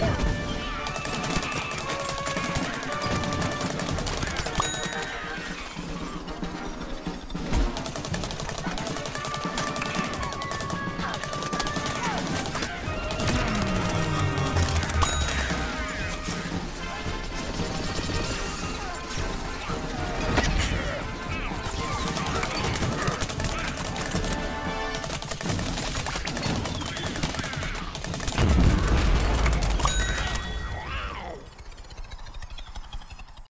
Yeah.